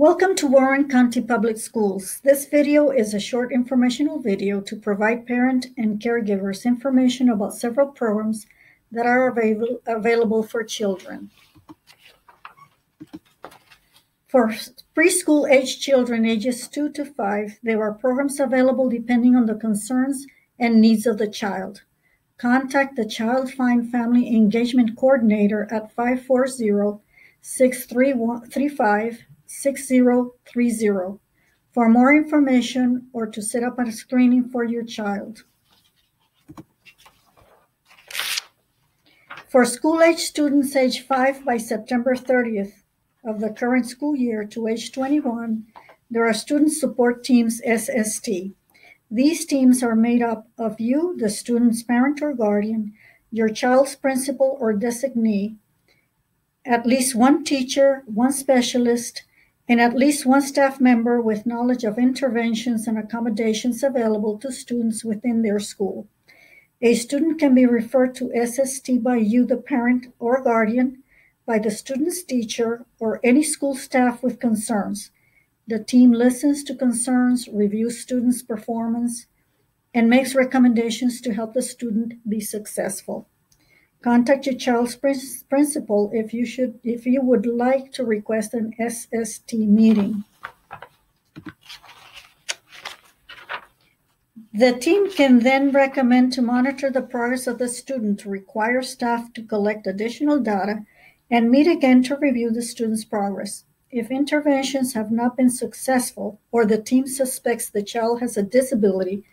Welcome to Warren County Public Schools. This video is a short informational video to provide parent and caregivers information about several programs that are available, for children. For preschool age children ages 2 to 5, there are programs available depending on the concerns and needs of the child. Contact the Child Find Family Engagement Coordinator at 540 635 6030 for more information or to set up a screening for your child. For school age students age 5 by September 30th of the current school year to age 21, there are student support teams SST. These teams are made up of you, the student's parent or guardian, your child's principal or designee, at least one teacher, one specialist, and at least one staff member with knowledge of interventions and accommodations available to students within their school. A student can be referred to SST by you, the parent or guardian, by the student's teacher, or any school staff with concerns. The team listens to concerns, reviews students' performance, and makes recommendations to help the student be successful. Contact your child's principal if you should if you would like to request an SST meeting. The team can then recommend to monitor the progress of the student, to require staff to collect additional data, and meet again to review the student's progress. If interventions have not been successful or the team suspects the child has a disability,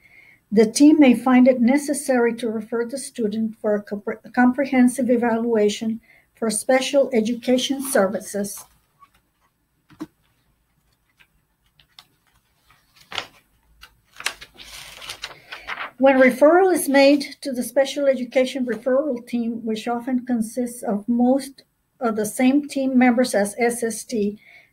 the team may find it necessary to refer the student for a comprehensive evaluation for special education services. When referral is made to the special education referral team, which often consists of most of the same team members as SST,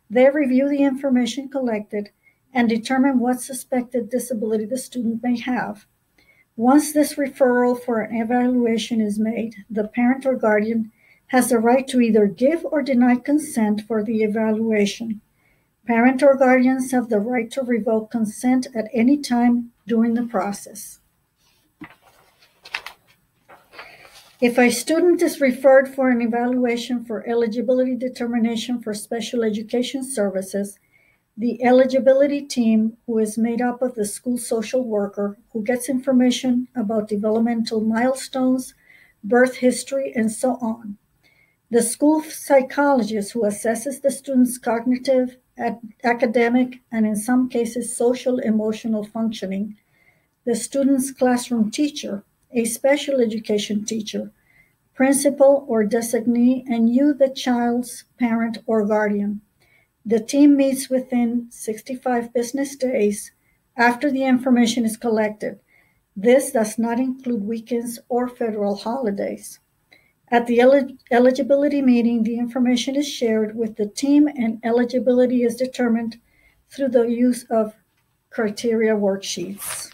they review the information collected and determine what suspected disability the student may have. Once this referral for an evaluation is made, the parent or guardian has the right to either give or deny consent for the evaluation. Parent or guardians have the right to revoke consent at any time during the process. If a student is referred for an evaluation for eligibility determination for special education services, the eligibility team, who is made up of the school social worker who gets information about developmental milestones, birth history, and so on. The school psychologist who assesses the student's cognitive, academic, and in some cases, social emotional functioning. The student's classroom teacher, a special education teacher, principal or designee, and you, the child's parent or guardian. The team meets within 65 business days after the information is collected. This does not include weekends or federal holidays. At the el- eligibility meeting, the information is shared with the team and eligibility is determined through the use of criteria worksheets.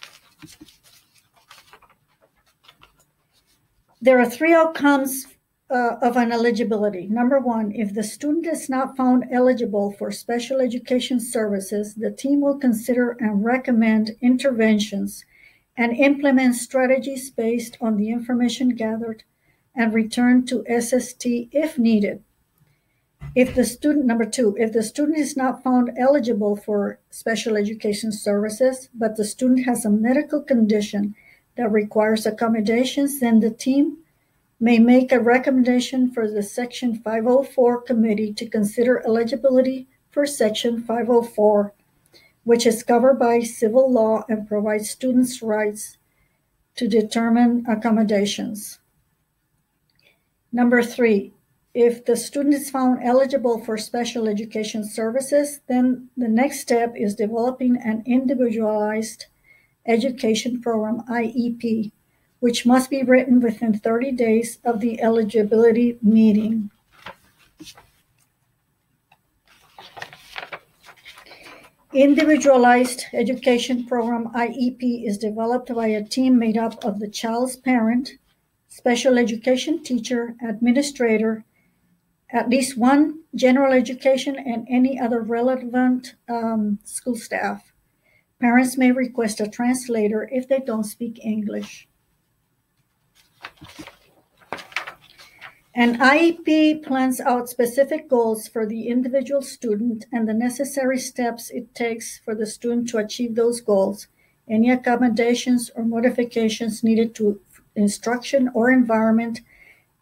There are three outcomes uh, of an eligibility. Number one, if the student is not found eligible for special education services, the team will consider and recommend interventions and implement strategies based on the information gathered and return to SST if needed. If the student, number two, if the student is not found eligible for special education services, but the student has a medical condition that requires accommodations, then the team may make a recommendation for the Section 504 committee to consider eligibility for Section 504, which is covered by civil law and provides students' rights to determine accommodations. Number three, if the student is found eligible for special education services, then the next step is developing an individualized education program, IEP, which must be written within 30 days of the eligibility meeting. Individualized Education Program IEP is developed by a team made up of the child's parent, special education teacher, administrator, at least one general education and any other relevant um, school staff. Parents may request a translator if they don't speak English. An IEP plans out specific goals for the individual student and the necessary steps it takes for the student to achieve those goals, any accommodations or modifications needed to instruction or environment,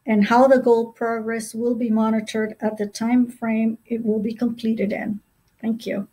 and how the goal progress will be monitored at the time frame it will be completed in. Thank you.